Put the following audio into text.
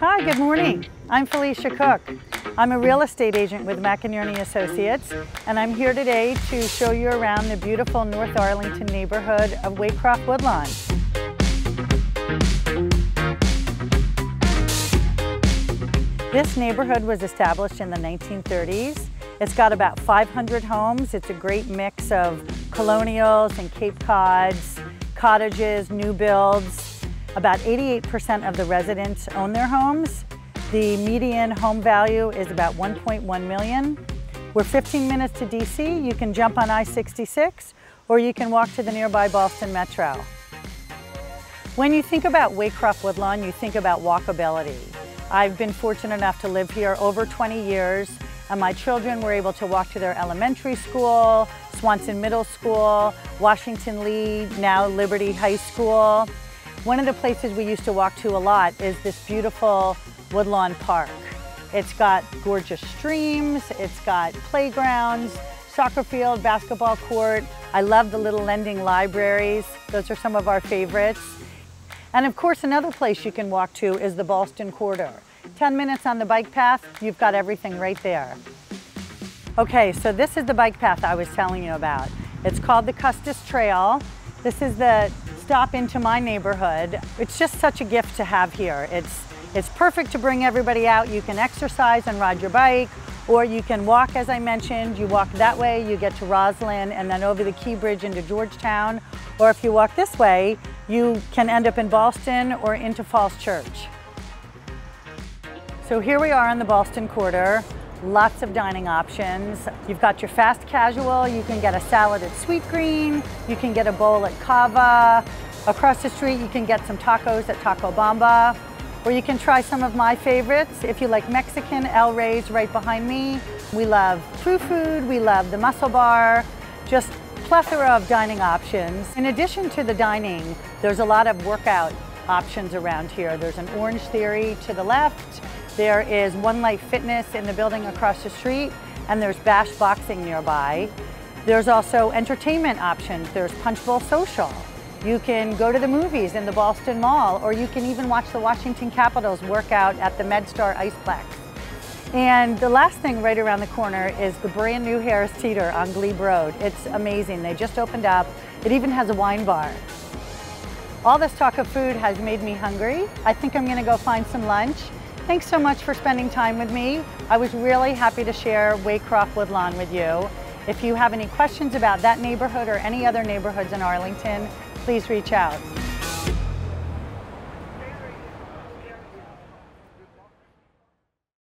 Hi, good morning. I'm Felicia Cook. I'm a real estate agent with McEnearney Associates, and I'm here today to show you around the beautiful North Arlington neighborhood of Waycroft Woodlawn. This neighborhood was established in the 1930s. It's got about 500 homes. It's a great mix of colonials and Cape Cods, cottages, new builds. About 88% of the residents own their homes. The median home value is about 1.1 million. We're 15 minutes to DC. You can jump on I-66 or you can walk to the nearby Ballston Metro. When you think about Waycroft Woodlawn, you think about walkability. I've been fortunate enough to live here over 20 years and my children were able to walk to their elementary school, Swanson Middle School, Washington Lee, now Liberty High School. One of the places we used to walk to a lot is this beautiful Woodlawn Park. It's got gorgeous streams, it's got playgrounds, soccer field, basketball court. I love the little lending libraries. Those are some of our favorites. And of course, another place you can walk to is the Ballston Corridor. 10 minutes on the bike path, you've got everything right there. Okay, so this is the bike path I was telling you about. It's called the Custis Trail. This is the stop into my neighborhood. It's just such a gift to have here. It's, it's perfect to bring everybody out. You can exercise and ride your bike, or you can walk, as I mentioned. You walk that way, you get to Rosslyn, and then over the Key Bridge into Georgetown. Or if you walk this way, you can end up in Ballston or into Falls Church. So here we are on the Ballston Quarter. Lots of dining options. You've got your fast casual. You can get a salad at Sweetgreen, You can get a bowl at Cava. Across the street, you can get some tacos at Taco Bamba. Or you can try some of my favorites. If you like Mexican, El Rey's right behind me. We love True Food. We love the Mussel Bar. Just plethora of dining options. In addition to the dining, there's a lot of workout options around here. There's an Orangetheory to the left. There is One Life Fitness in the building across the street, and there's Bash Boxing nearby. There's also entertainment options. There's Punch Bowl Social. You can go to the movies in the Ballston Mall, or you can even watch the Washington Capitals work out at the MedStar Iceplex. And the last thing right around the corner is the brand new Harris Teeter on Glebe Road. It's amazing. They just opened up. It even has a wine bar. All this talk of food has made me hungry. I think I'm gonna go find some lunch. Thanks so much for spending time with me. I was really happy to share Waycroft Woodlawn with you. If you have any questions about that neighborhood or any other neighborhoods in Arlington, please reach out.